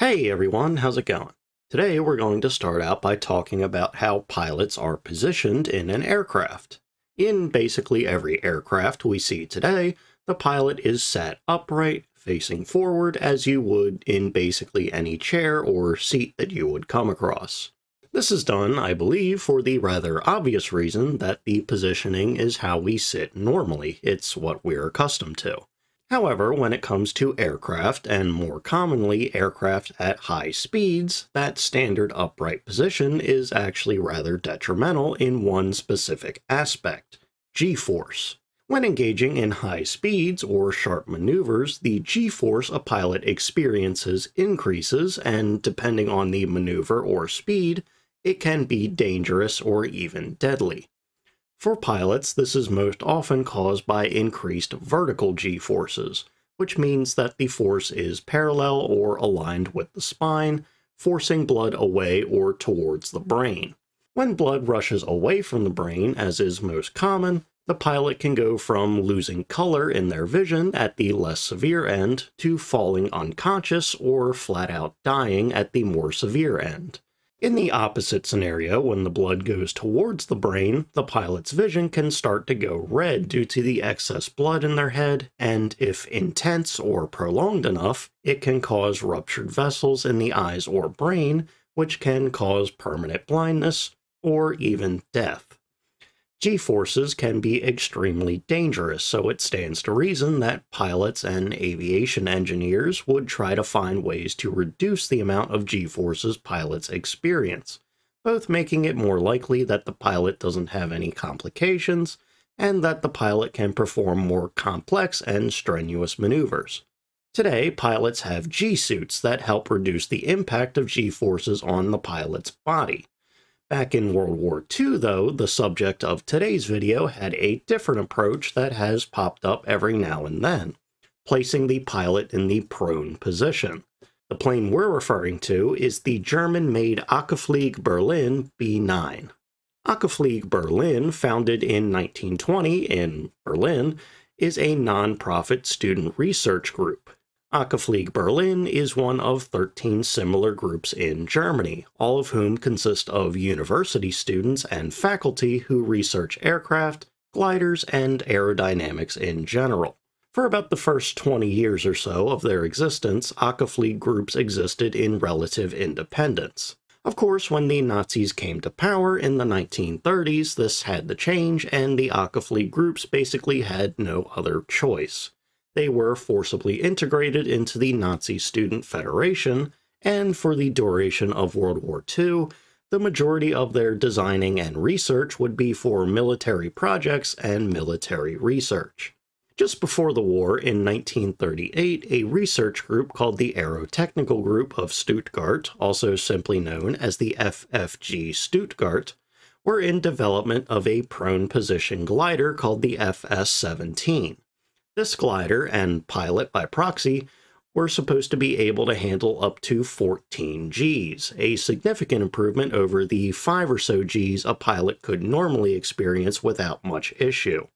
Hey everyone, how's it going? Today we're going to start out by talking about how pilots are positioned in an aircraft. In basically every aircraft we see today, the pilot is sat upright, facing forward as you would in basically any chair or seat that you would come across. This is done, I believe, for the rather obvious reason that the positioning is how we sit normally. It's what we're accustomed to. However, when it comes to aircraft, and more commonly aircraft at high speeds, that standard upright position is actually rather detrimental in one specific aspect, g-force. When engaging in high speeds or sharp maneuvers, the g-force a pilot experiences increases, and depending on the maneuver or speed, it can be dangerous or even deadly. For pilots, this is most often caused by increased vertical g-forces, which means that the force is parallel or aligned with the spine, forcing blood away or towards the brain. When blood rushes away from the brain, as is most common, the pilot can go from losing color in their vision at the less severe end to falling unconscious or flat out dying at the more severe end. In the opposite scenario, when the blood goes towards the brain, the pilot's vision can start to go red due to the excess blood in their head, and if intense or prolonged enough, it can cause ruptured vessels in the eyes or brain, which can cause permanent blindness or even death. G-forces can be extremely dangerous, so it stands to reason that pilots and aviation engineers would try to find ways to reduce the amount of G-forces pilots experience, both making it more likely that the pilot doesn't have any complications, and that the pilot can perform more complex and strenuous maneuvers. Today, pilots have G-suits that help reduce the impact of G-forces on the pilot's body. Back in World War II, though, the subject of today's video had a different approach that has popped up every now and then, placing the pilot in the prone position. The plane we're referring to is the German-made Akaflieg Berlin B-9. Akaflieg Berlin, founded in 1920 in Berlin, is a non-profit student research group. Akaflieg Berlin is one of 13 similar groups in Germany, all of whom consist of university students and faculty who research aircraft, gliders, and aerodynamics in general. For about the first 20 years or so of their existence, Akaflieg groups existed in relative independence. Of course, when the Nazis came to power in the 1930s, this had to change, and the Akaflieg groups basically had no other choice they were forcibly integrated into the Nazi Student Federation, and for the duration of World War II, the majority of their designing and research would be for military projects and military research. Just before the war, in 1938, a research group called the Aerotechnical Group of Stuttgart, also simply known as the FFG Stuttgart, were in development of a prone position glider called the FS-17. This glider, and pilot by proxy, were supposed to be able to handle up to 14 Gs, a significant improvement over the 5 or so Gs a pilot could normally experience without much issue.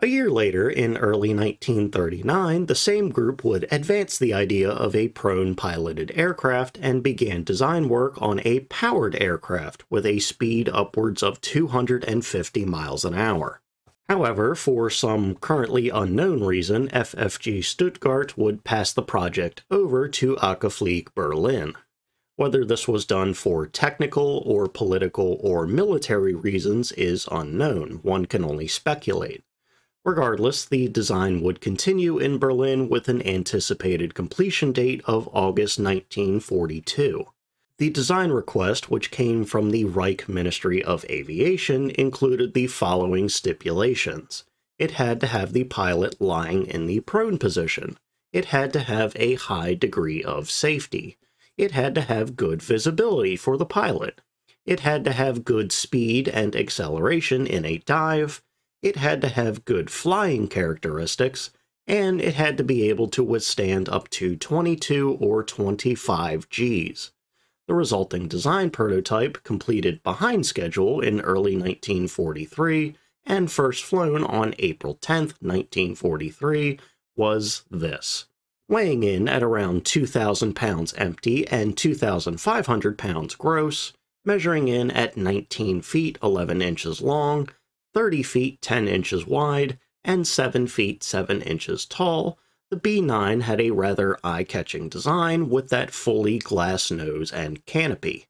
A year later, in early 1939, the same group would advance the idea of a prone piloted aircraft and began design work on a powered aircraft with a speed upwards of 250 miles an hour. However, for some currently unknown reason, FFG Stuttgart would pass the project over to Akaflieg Berlin. Whether this was done for technical or political or military reasons is unknown, one can only speculate. Regardless, the design would continue in Berlin with an anticipated completion date of August 1942. The design request, which came from the Reich Ministry of Aviation, included the following stipulations. It had to have the pilot lying in the prone position. It had to have a high degree of safety. It had to have good visibility for the pilot. It had to have good speed and acceleration in a dive. It had to have good flying characteristics, and it had to be able to withstand up to 22 or 25 Gs. The resulting design prototype, completed behind schedule in early 1943 and first flown on April 10, 1943, was this. Weighing in at around 2,000 pounds empty and 2,500 pounds gross, measuring in at 19 feet 11 inches long, 30 feet 10 inches wide, and 7 feet 7 inches tall, the B9 had a rather eye-catching design with that fully glass nose and canopy.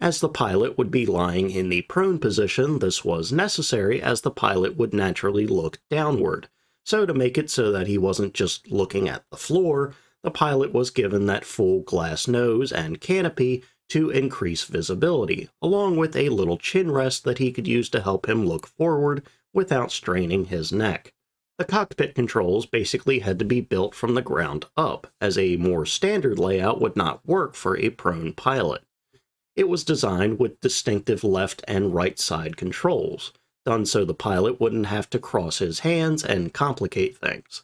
As the pilot would be lying in the prone position, this was necessary as the pilot would naturally look downward. So to make it so that he wasn't just looking at the floor, the pilot was given that full glass nose and canopy to increase visibility, along with a little chin rest that he could use to help him look forward without straining his neck. The cockpit controls basically had to be built from the ground up, as a more standard layout would not work for a prone pilot. It was designed with distinctive left and right side controls, done so the pilot wouldn't have to cross his hands and complicate things.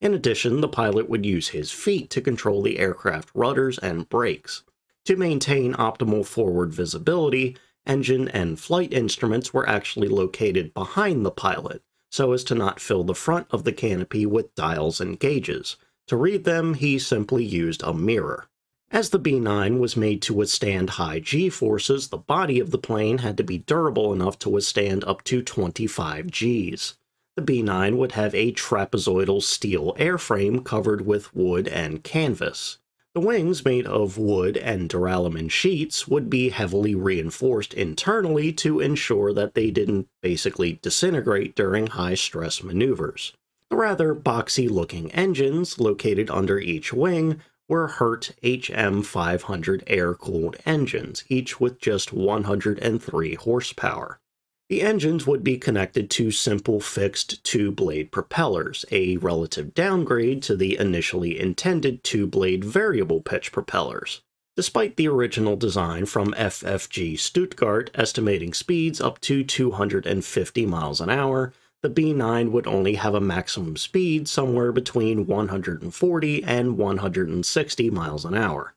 In addition, the pilot would use his feet to control the aircraft rudders and brakes. To maintain optimal forward visibility, engine and flight instruments were actually located behind the pilot, so as to not fill the front of the canopy with dials and gauges. To read them, he simply used a mirror. As the B-9 was made to withstand high g-forces, the body of the plane had to be durable enough to withstand up to 25 g's. The B-9 would have a trapezoidal steel airframe covered with wood and canvas. The wings, made of wood and duralumin sheets, would be heavily reinforced internally to ensure that they didn't basically disintegrate during high-stress maneuvers. The rather boxy-looking engines, located under each wing, were Hirth HM500 air-cooled engines, each with just 103 horsepower. The engines would be connected to simple fixed two-blade propellers, a relative downgrade to the initially intended two-blade variable pitch propellers. Despite the original design from FFG Stuttgart estimating speeds up to 250 miles an hour, the B9 would only have a maximum speed somewhere between 140 and 160 miles an hour.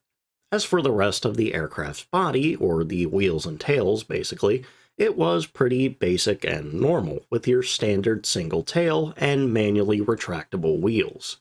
As for the rest of the aircraft's body, or the wheels and tails basically, it was pretty basic and normal, with your standard single tail and manually retractable wheels.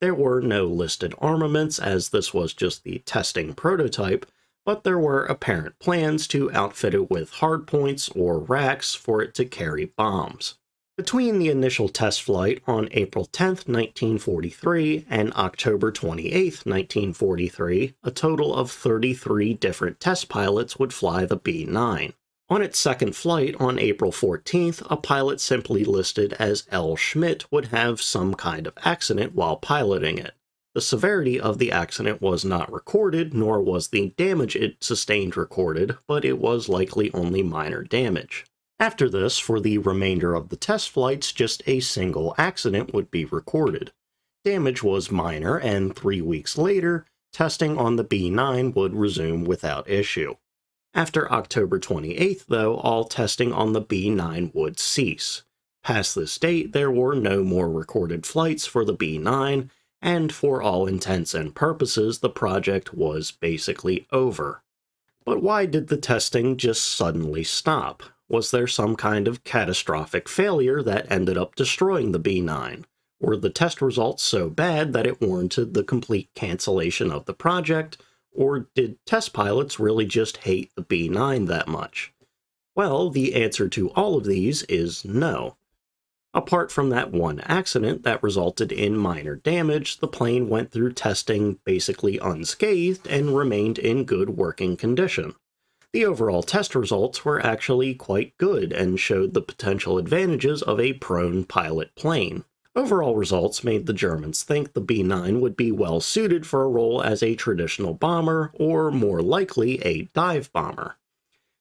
There were no listed armaments as this was just the testing prototype, but there were apparent plans to outfit it with hardpoints or racks for it to carry bombs. Between the initial test flight on April 10, 1943 and October 28, 1943, a total of 33 different test pilots would fly the B-9. On its second flight on April 14th, a pilot simply listed as L. Schmidt would have some kind of accident while piloting it. The severity of the accident was not recorded, nor was the damage it sustained recorded, but it was likely only minor damage. After this, for the remainder of the test flights, just a single accident would be recorded. Damage was minor, and three weeks later, testing on the B-9 would resume without issue. After October 28th, though, all testing on the B-9 would cease. Past this date, there were no more recorded flights for the B-9, and for all intents and purposes, the project was basically over. But why did the testing just suddenly stop? Was there some kind of catastrophic failure that ended up destroying the B9? Were the test results so bad that it warranted the complete cancellation of the project? Or did test pilots really just hate the B9 that much? Well, the answer to all of these is no. Apart from that one accident that resulted in minor damage, the plane went through testing basically unscathed and remained in good working condition. The overall test results were actually quite good and showed the potential advantages of a prone pilot plane. Overall results made the Germans think the B-9 would be well suited for a role as a traditional bomber, or more likely a dive bomber.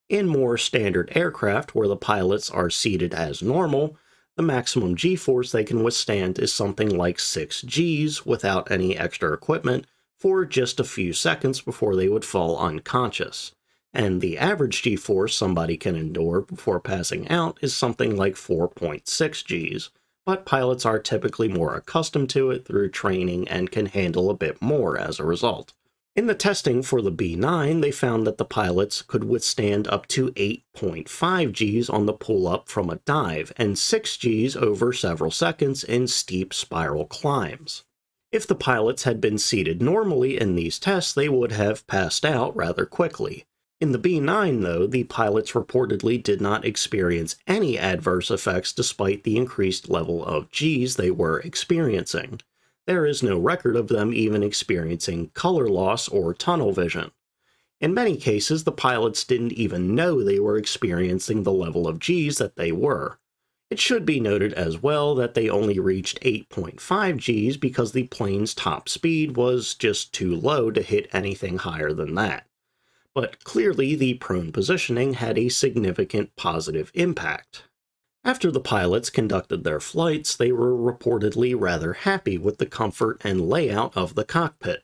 In more standard aircraft where the pilots are seated as normal, the maximum g-force they can withstand is something like 6 g's without any extra equipment for just a few seconds before they would fall unconscious and the average g-force somebody can endure before passing out is something like 4.6 g's, but pilots are typically more accustomed to it through training and can handle a bit more as a result. In the testing for the B-9, they found that the pilots could withstand up to 8.5 Gs on the pull-up from a dive, and 6 Gs over several seconds in steep spiral climbs. If the pilots had been seated normally in these tests, they would have passed out rather quickly. In the B-9, though, the pilots reportedly did not experience any adverse effects despite the increased level of Gs they were experiencing. There is no record of them even experiencing color loss or tunnel vision. In many cases, the pilots didn't even know they were experiencing the level of Gs that they were. It should be noted as well that they only reached 8.5 Gs because the plane's top speed was just too low to hit anything higher than that. But clearly the prone positioning had a significant positive impact. After the pilots conducted their flights, they were reportedly rather happy with the comfort and layout of the cockpit.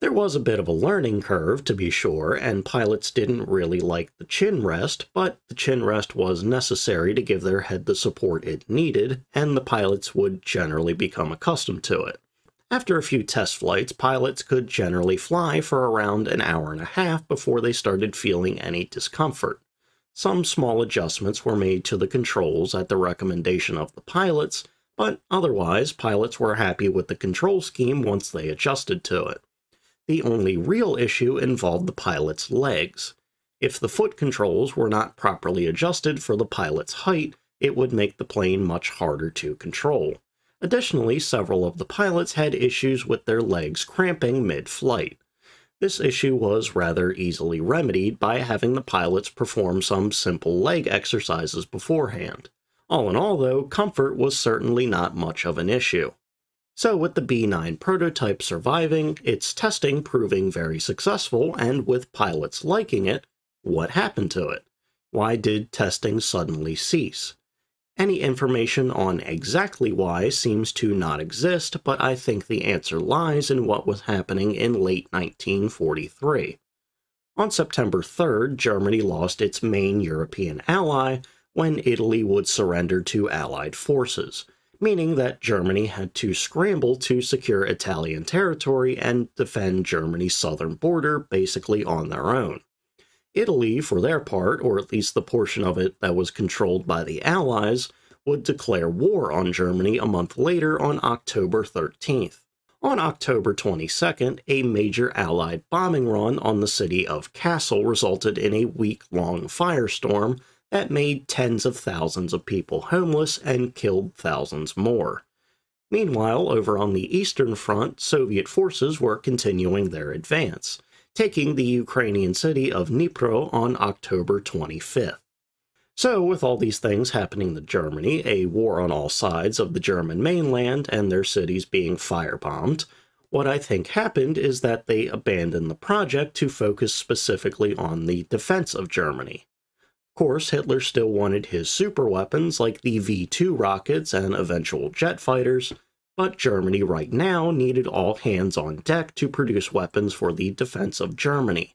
There was a bit of a learning curve, to be sure, and pilots didn't really like the chin rest, but the chin rest was necessary to give their head the support it needed, and the pilots would generally become accustomed to it. After a few test flights, pilots could generally fly for around an hour and a half before they started feeling any discomfort. Some small adjustments were made to the controls at the recommendation of the pilots, but otherwise, pilots were happy with the control scheme once they adjusted to it. The only real issue involved the pilot's legs. If the foot controls were not properly adjusted for the pilot's height, it would make the plane much harder to control. Additionally, several of the pilots had issues with their legs cramping mid-flight. This issue was rather easily remedied by having the pilots perform some simple leg exercises beforehand. All in all, though, comfort was certainly not much of an issue. So with the B9 prototype surviving, its testing proving very successful, and with pilots liking it, what happened to it? Why did testing suddenly cease? Any information on exactly why seems to not exist, but I think the answer lies in what was happening in late 1943. On September 3rd, Germany lost its main European ally when Italy would surrender to Allied forces meaning that Germany had to scramble to secure Italian territory and defend Germany's southern border basically on their own. Italy, for their part, or at least the portion of it that was controlled by the Allies, would declare war on Germany a month later on October 13th. On October 22nd, a major Allied bombing run on the city of Kassel resulted in a week-long firestorm that made tens of thousands of people homeless and killed thousands more. Meanwhile, over on the Eastern Front, Soviet forces were continuing their advance, taking the Ukrainian city of Dnipro on October 25th. So, with all these things happening to Germany, a war on all sides of the German mainland and their cities being firebombed, what I think happened is that they abandoned the project to focus specifically on the defense of Germany Of course, Hitler still wanted his super weapons like the V-2 rockets and eventual jet fighters, but Germany right now needed all hands on deck to produce weapons for the defense of Germany.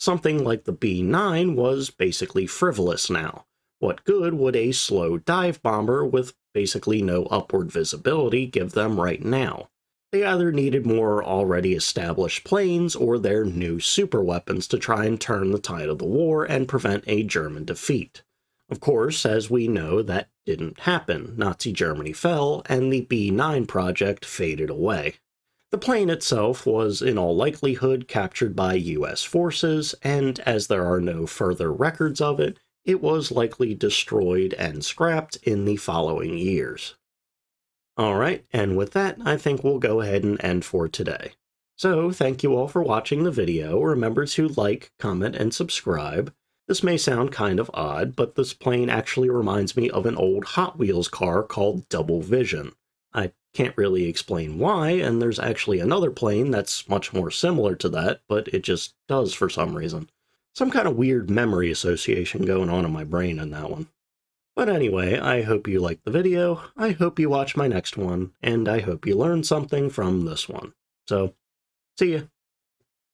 Something like the B-9 was basically frivolous now. What good would a slow dive bomber with basically no upward visibility give them right now? They either needed more already established planes or their new superweapons to try and turn the tide of the war and prevent a German defeat. Of course, as we know, that didn't happen. Nazi Germany fell, and the B-9 project faded away. The plane itself was in all likelihood captured by US forces, and as there are no further records of it, it was likely destroyed and scrapped in the following years. Alright, and with that, I think we'll go ahead and end for today. So, thank you all for watching the video. Remember to like, comment, and subscribe. This may sound kind of odd, but this plane actually reminds me of an old Hot Wheels car called Double Vision. I can't really explain why, and there's actually another plane that's much more similar to that, but it just does for some reason. Some kind of weird memory association going on in my brain in that one. But anyway, I hope you liked the video, I hope you watch my next one, and I hope you learned something from this one. So, see ya!